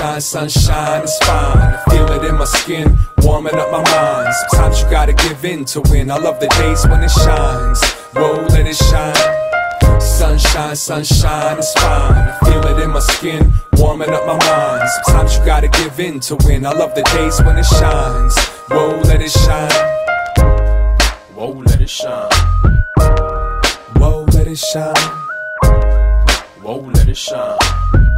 Sunshine, sunshine, it's fine. I feel it in my skin, warming up my mind. Sometimes you gotta give in to win. I love the days when it shines. Whoa, let it shine. Sunshine, sunshine, is fine. I feel it in my skin, warming up my mind. Sometimes you gotta give in to win. I love the days when it shines. Whoa, let it shine. Whoa, let it shine. Whoa, let it shine. Whoa, let it shine.